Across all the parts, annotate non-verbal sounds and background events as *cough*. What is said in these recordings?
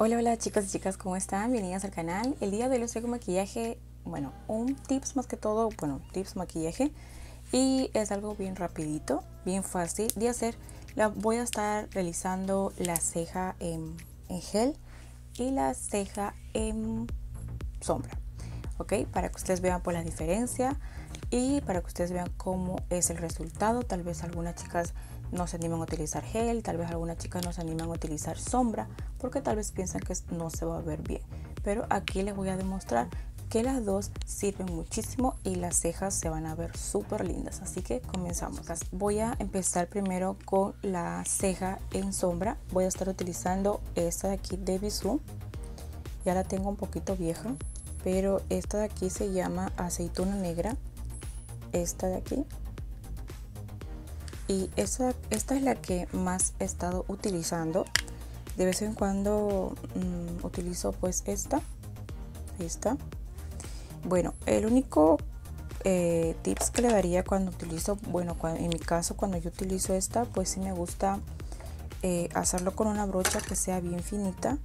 Hola, hola chicos y chicas, ¿cómo están? Bienvenidas al canal. El día de hoy les traigo maquillaje, bueno, un tips más que todo, bueno, tips maquillaje. Y es algo bien rapidito, bien fácil de hacer. La, voy a estar realizando la ceja en, en gel y la ceja en sombra. ¿Ok? Para que ustedes vean por la diferencia y para que ustedes vean cómo es el resultado. Tal vez algunas chicas no se animan a utilizar gel, tal vez algunas chicas no se animan a utilizar sombra porque tal vez piensan que no se va a ver bien. Pero aquí les voy a demostrar que las dos sirven muchísimo y las cejas se van a ver súper lindas. Así que comenzamos. Voy a empezar primero con la ceja en sombra. Voy a estar utilizando esta de aquí de Bisú. Ya la tengo un poquito vieja, pero esta de aquí se llama aceituna negra. Esta de aquí y esta, esta es la que más he estado utilizando. De vez en cuando mm, utilizo pues esta ahí está bueno el único eh, tips que le daría cuando utilizo bueno en mi caso cuando yo utilizo esta pues sí me gusta eh, hacerlo con una brocha que sea bien finita.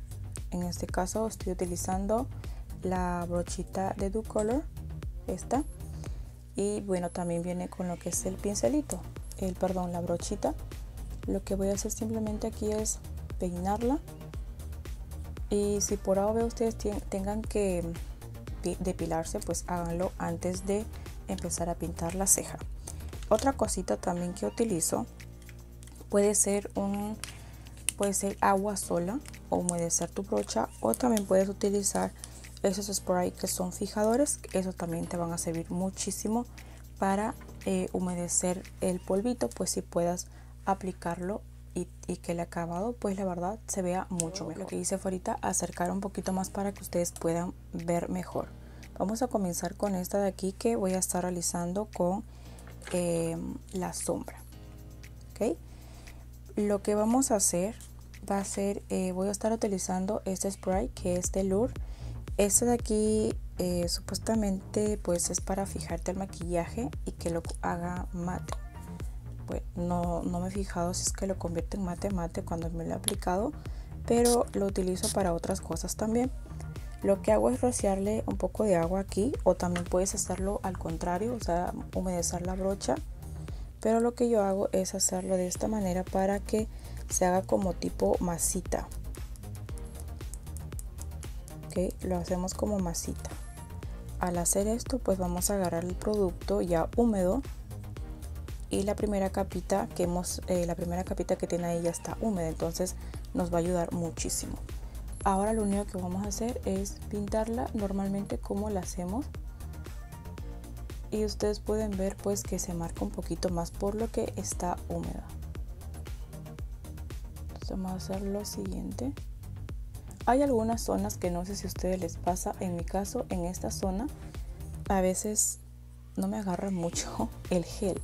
En este caso estoy utilizando la brochita de Do Color esta. Y bueno también viene con lo que es el pincelito el perdón la brochita. Lo que voy a hacer simplemente aquí es peinarla. Y si por ahora ustedes tengan que depilarse pues háganlo antes de empezar a pintar la ceja. Otra cosita también que utilizo puede ser un puede ser agua sola o humedecer tu brocha o también puedes utilizar esos spray que son fijadores. Eso también te van a servir muchísimo para eh, humedecer el polvito, pues si puedas aplicarlo y, que el acabado, pues la verdad se vea mucho mejor. Lo que hice fue ahorita acercar un poquito más para que ustedes puedan ver mejor. Vamos a comenzar con esta de aquí que voy a estar realizando con eh, la sombra. ¿ok? Lo que vamos a hacer va a ser, eh, voy a estar utilizando este spray que es de Lure. Este de aquí eh, supuestamente pues es para fijarte el maquillaje y que lo haga mate. Bueno, no, no me he fijado si es que lo convierte en mate mate cuando me lo he aplicado, pero lo utilizo para otras cosas también. Lo que hago es rociarle un poco de agua aquí o también puedes hacerlo al contrario, o sea, humedecer la brocha. Pero lo que yo hago es hacerlo de esta manera para que se haga como tipo masita. Ok, lo hacemos como masita al hacer esto pues vamos a agarrar el producto ya húmedo y la primera capita que hemos eh, la primera capita que tiene ahí ya está húmeda entonces nos va a ayudar muchísimo. Ahora lo único que vamos a hacer es pintarla normalmente como la hacemos y ustedes pueden ver pues que se marca un poquito más por lo que está húmeda. Entonces vamos a hacer lo siguiente hay algunas zonas que no sé si a ustedes les pasa, en mi caso en esta zona a veces no me agarra mucho *laughs* el gel.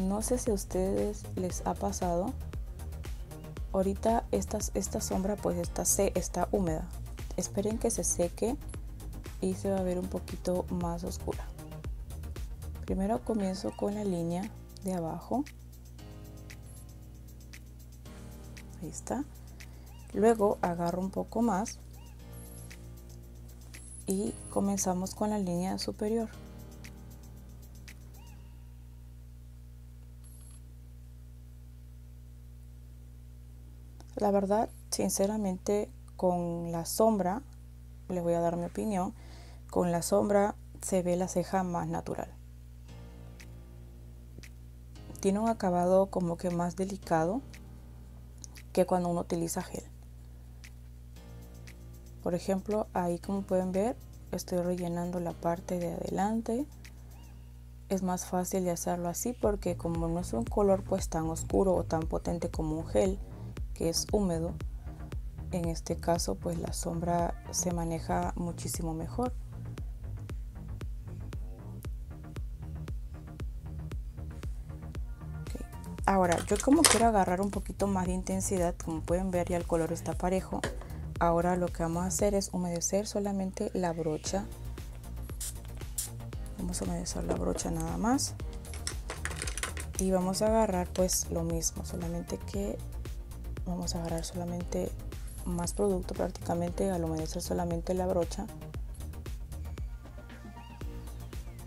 No sé si a ustedes les ha pasado. Ahorita esta, esta sombra pues está, está húmeda. Esperen que se seque y se va a ver un poquito más oscura. Primero comienzo con la línea de abajo. Ahí está. Luego agarro un poco más y comenzamos con la línea superior. La verdad, sinceramente, con la sombra, les voy a dar mi opinión, con la sombra se ve la ceja más natural. Tiene un acabado como que más delicado que cuando uno utiliza gel. Por ejemplo, ahí como pueden ver, estoy rellenando la parte de adelante. Es más fácil de hacerlo así porque como no es un color pues tan oscuro o tan potente como un gel, que es húmedo, en este caso pues la sombra se maneja muchísimo mejor. Ahora, yo como quiero agarrar un poquito más de intensidad, como pueden ver ya el color está parejo, ahora lo que vamos a hacer es humedecer solamente la brocha. Vamos a humedecer la brocha nada más. Y vamos a agarrar pues lo mismo solamente que vamos a agarrar solamente más producto prácticamente al humedecer solamente la brocha.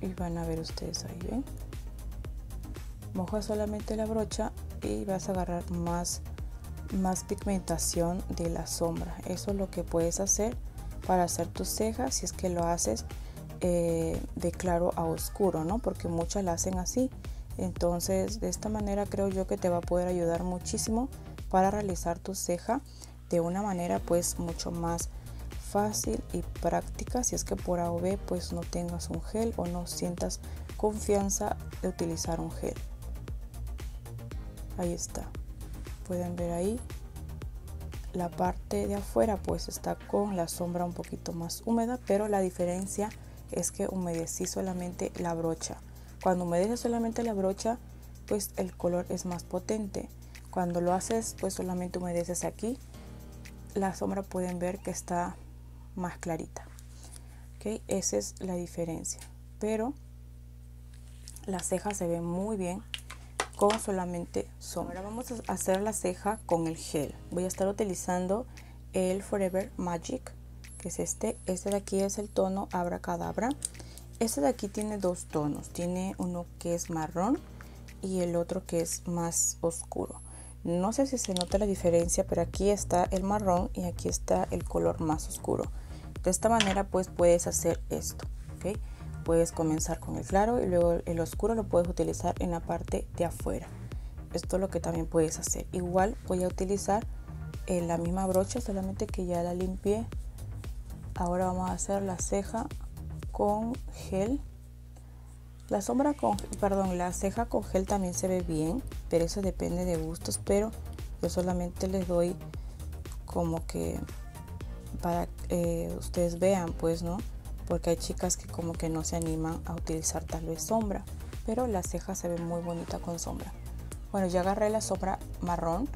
Y van a ver ustedes ahí ven moja solamente la brocha y vas a agarrar más más pigmentación de la sombra. Eso es lo que puedes hacer para hacer tus cejas si es que lo haces eh, de claro a oscuro no porque muchas la hacen así. Entonces de esta manera creo yo que te va a poder ayudar muchísimo para realizar tu ceja de una manera pues mucho más fácil y práctica. Si es que por A o pues no tengas un gel o no sientas confianza de utilizar un gel. Ahí está pueden ver ahí la parte de afuera pues está con la sombra un poquito más húmeda pero la diferencia es que humedecí solamente la brocha cuando humedeces solamente la brocha pues el color es más potente cuando lo haces pues solamente humedeces aquí la sombra pueden ver que está más clarita. ¿ok? Esa es la diferencia. Pero la ceja se ve muy bien solamente sombra. Ahora vamos a hacer la ceja con el gel. Voy a estar utilizando el Forever Magic, que es este. Este de aquí es el tono Abracadabra. Este de aquí tiene dos tonos. Tiene uno que es marrón y el otro que es más oscuro. No sé si se nota la diferencia, pero aquí está el marrón y aquí está el color más oscuro. De esta manera pues puedes hacer esto. Puedes comenzar con el claro y luego el oscuro lo puedes utilizar en la parte de afuera. Esto es lo que también puedes hacer. Igual voy a utilizar eh, la misma brocha, solamente que ya la limpié. Ahora vamos a hacer la ceja con gel. La sombra con, perdón, la ceja con gel también se ve bien, pero eso depende de gustos, pero yo solamente les doy como que para que eh, ustedes vean, pues, ¿no? Porque hay chicas que como que no se animan a utilizar tal vez sombra, pero la ceja se ve muy bonita con sombra. Bueno, ya agarré la sombra marrón.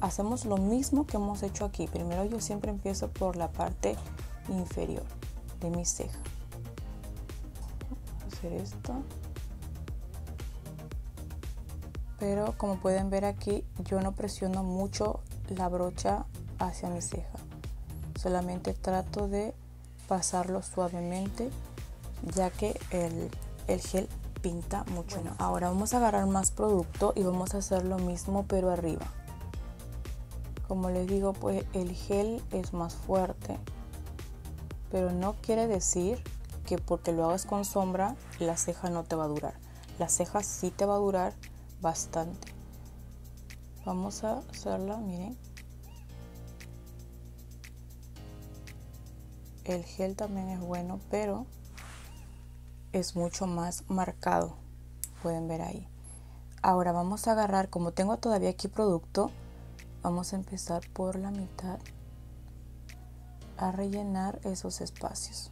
Hacemos lo mismo que hemos hecho aquí. Primero yo siempre empiezo por la parte inferior de mi ceja. Hacer esto. Pero como pueden ver aquí, yo no presiono mucho la brocha hacia mi ceja solamente trato de pasarlo suavemente ya que el, gel pinta mucho bueno, ahora vamos a agarrar más producto y vamos a hacer lo mismo pero arriba. Como les digo pues el gel es más fuerte pero no quiere decir que porque lo hagas con sombra la ceja no te va a durar. La ceja sí te va a durar bastante. Vamos a hacerla miren el gel también es bueno, pero es mucho más marcado. Pueden ver ahí. Ahora vamos a agarrar, como tengo todavía aquí producto, vamos a empezar por la mitad a rellenar esos espacios.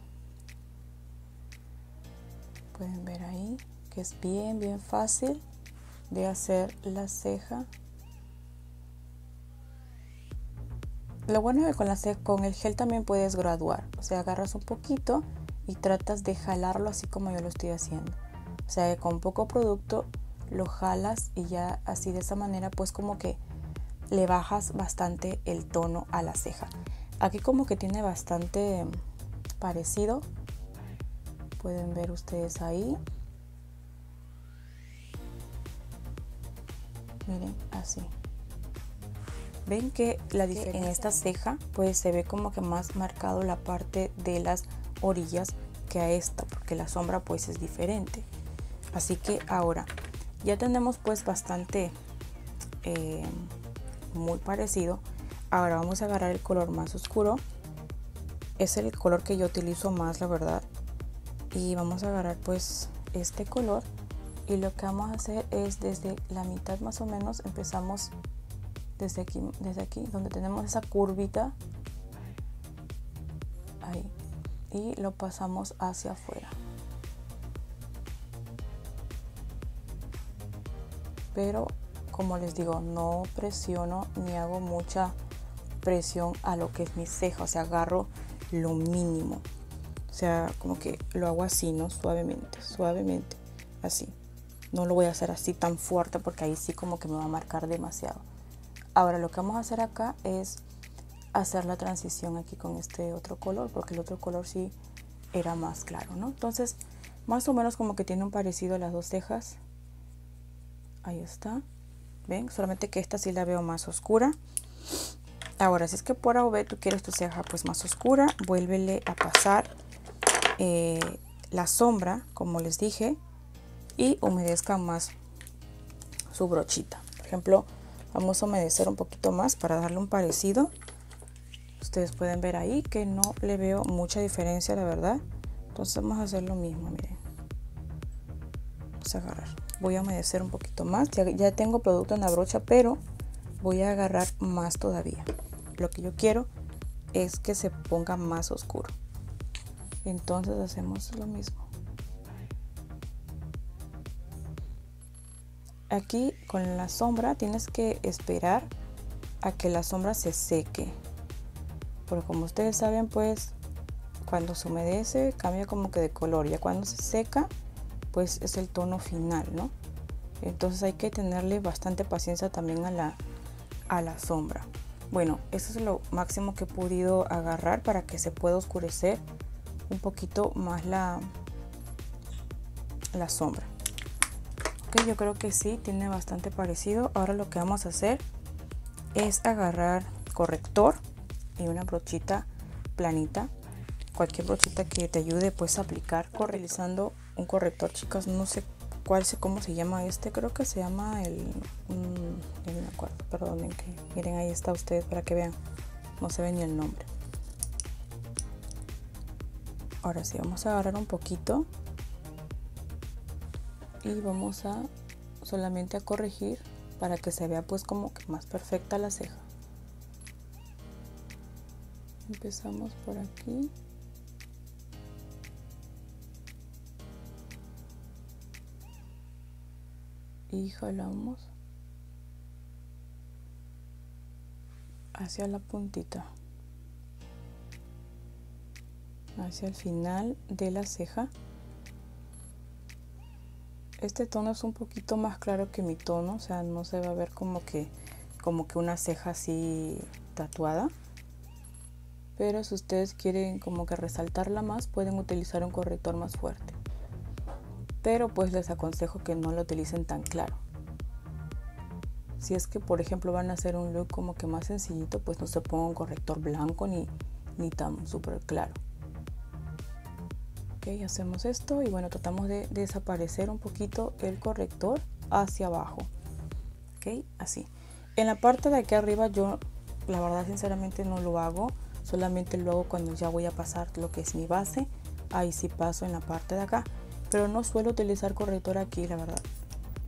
Pueden ver ahí que es bien, bien fácil de hacer la ceja Lo bueno es que con, la, con el gel también puedes graduar. O sea, agarras un poquito y tratas de jalarlo así como yo lo estoy haciendo. O sea, con poco producto lo jalas y ya así de esa manera pues como que le bajas bastante el tono a la ceja. Aquí como que tiene bastante parecido. Pueden ver ustedes ahí. Miren, así ven que la en esta ceja pues se ve como que más marcado la parte de las orillas que a esta porque la sombra pues es diferente. Así que ahora ya tenemos pues bastante eh, muy parecido. Ahora vamos a agarrar el color más oscuro. Es el color que yo utilizo más la verdad. Y vamos a agarrar pues este color. Y lo que vamos a hacer es desde la mitad más o menos empezamos desde aquí, desde aquí, donde tenemos esa curvita, ahí, y lo pasamos hacia afuera. Pero como les digo, no presiono ni hago mucha presión a lo que es mi ceja, o sea, agarro lo mínimo. O sea, como que lo hago así, ¿no? Suavemente, suavemente, así. No lo voy a hacer así tan fuerte porque ahí sí como que me va a marcar demasiado. Ahora lo que vamos a hacer acá es hacer la transición aquí con este otro color porque el otro color sí era más claro no entonces más o menos como que tiene un parecido a las dos cejas ahí está. Ven solamente que esta sí la veo más oscura. Ahora si es que por A tú quieres tu ceja pues más oscura vuélvele a pasar eh, la sombra como les dije y humedezca más su brochita. Por ejemplo vamos a humedecer un poquito más para darle un parecido. Ustedes pueden ver ahí que no le veo mucha diferencia la verdad. Entonces vamos a hacer lo mismo miren. Vamos a agarrar. Voy a humedecer un poquito más. Ya, ya tengo producto en la brocha pero voy a agarrar más todavía. Lo que yo quiero es que se ponga más oscuro. Entonces hacemos lo mismo aquí con la sombra tienes que esperar a que la sombra se seque. Porque como ustedes saben pues cuando se humedece cambia como que de color. Ya cuando se seca pues es el tono final no entonces hay que tenerle bastante paciencia también a la a la sombra. Bueno eso es lo máximo que he podido agarrar para que se pueda oscurecer un poquito más la la sombra yo creo que sí, tiene bastante parecido. Ahora lo que vamos a hacer es agarrar corrector y una brochita planita. Cualquier brochita que te ayude pues a aplicar realizando un corrector, chicas. No sé cuál sé cómo se llama este. Creo que se llama el... no me acuerdo, perdonen que miren ahí está ustedes para que vean. No se ve ni el nombre. Ahora sí, vamos a agarrar un poquito y vamos a solamente a corregir para que se vea pues como que más perfecta la ceja. Empezamos por aquí. Y jalamos hacia la puntita. Hacia el final de la ceja este tono es un poquito más claro que mi tono, o sea, no se va a ver como que, como que una ceja así tatuada. Pero si ustedes quieren como que resaltarla más, pueden utilizar un corrector más fuerte. Pero pues les aconsejo que no lo utilicen tan claro. Si es que por ejemplo van a hacer un look como que más sencillito, pues no se ponga un corrector blanco ni, ni tan súper claro hacemos esto y bueno tratamos de desaparecer un poquito el corrector hacia abajo ok así. En la parte de aquí arriba yo la verdad sinceramente no lo hago solamente lo hago cuando ya voy a pasar lo que es mi base ahí sí paso en la parte de acá pero no suelo utilizar corrector aquí la verdad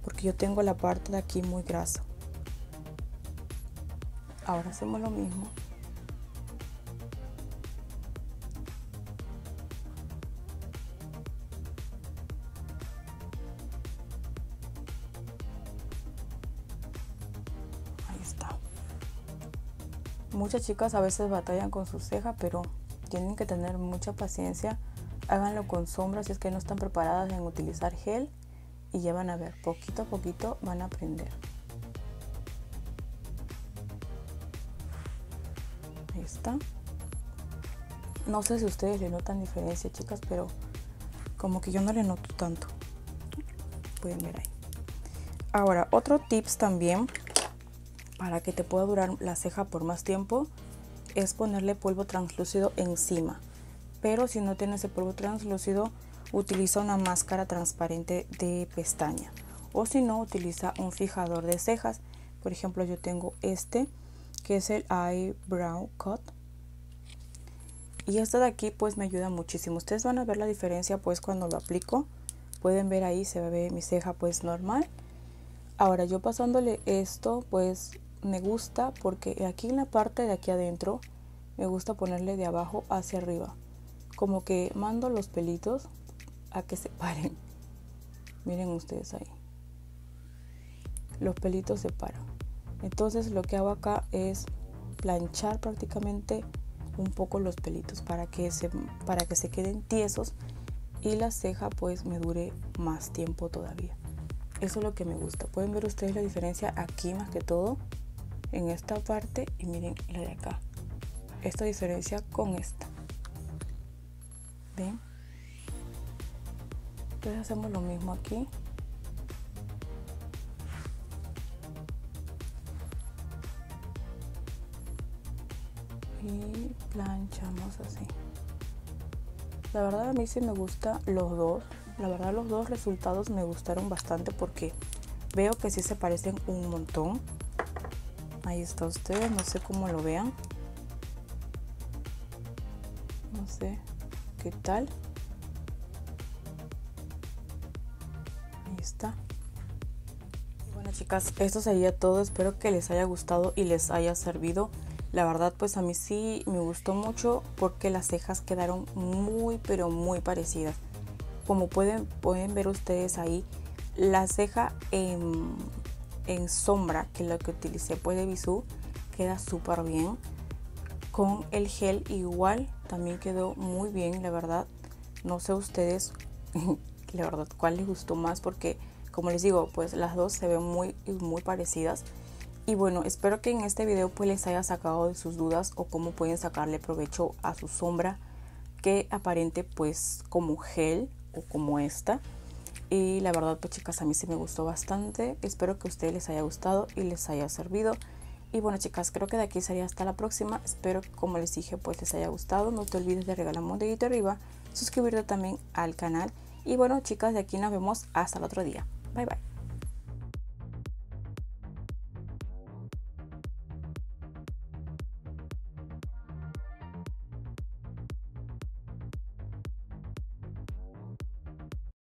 porque yo tengo la parte de aquí muy grasa. Ahora hacemos lo mismo Muchas chicas a veces batallan con su ceja, pero tienen que tener mucha paciencia. Háganlo con sombras si es que no están preparadas en utilizar gel y ya van a ver, poquito a poquito van a aprender. Ahí está. No sé si ustedes le notan diferencia, chicas, pero como que yo no le noto tanto. Pueden ver ahí. Ahora, otro tips también para que te pueda durar la ceja por más tiempo es ponerle polvo translúcido encima. Pero si no tienes el polvo translúcido, utiliza una máscara transparente de pestaña. O si no, utiliza un fijador de cejas. Por ejemplo, yo tengo este, que es el Eyebrow Cut. Y este de aquí pues me ayuda muchísimo. Ustedes van a ver la diferencia pues cuando lo aplico. Pueden ver ahí, se ve mi ceja pues normal. Ahora yo pasándole esto pues me gusta porque aquí en la parte de aquí adentro me gusta ponerle de abajo hacia arriba. Como que mando los pelitos a que se *laughs* paren. Miren ustedes ahí. Los pelitos se paran. Entonces lo que hago acá es planchar prácticamente un poco los pelitos para que se, para que se queden tiesos y la ceja pues me dure más tiempo todavía. Eso es lo que me gusta. Pueden ver ustedes la diferencia aquí más que todo en esta parte y miren la de acá esta diferencia con esta. ¿Ven? Entonces hacemos lo mismo aquí. Y planchamos así. La verdad a mí sí me gusta los dos. La verdad los dos resultados me gustaron bastante porque veo que sí se parecen un montón. Ahí está ustedes, no sé cómo lo vean. No sé qué tal. Ahí está. Bueno chicas, esto sería todo. Espero que les haya gustado y les haya servido. La verdad pues a mí sí me gustó mucho porque las cejas quedaron muy pero muy parecidas. Como pueden, pueden ver ustedes ahí, la ceja en, sombra, que lo que utilicé pues de Bisú, queda súper bien. Con el gel igual también quedó muy bien, la verdad. No sé ustedes, *laughs* la verdad, cuál les gustó más porque como les digo, pues las dos se ven muy, muy parecidas. Y bueno, espero que en este video pues les haya sacado de sus dudas o cómo pueden sacarle provecho a su sombra que aparente pues como gel o como esta. Y la verdad pues chicas a mí sí me gustó bastante. Espero que a ustedes les haya gustado y les haya servido. Y bueno chicas, creo que de aquí sería hasta la próxima. Espero que como les dije pues les haya gustado. No te olvides de regalar un dedito arriba, suscribirte también al canal. Y bueno chicas, de aquí nos vemos hasta el otro día. Bye bye.